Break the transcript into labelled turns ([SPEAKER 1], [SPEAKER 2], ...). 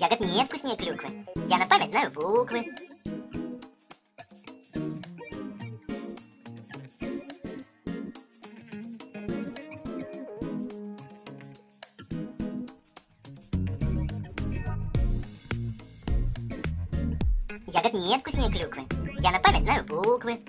[SPEAKER 1] Ягод нет вкуснее клюквы. Я на память знаю буквы. Ягод нет вкуснее клюквы. Я на память знаю буквы.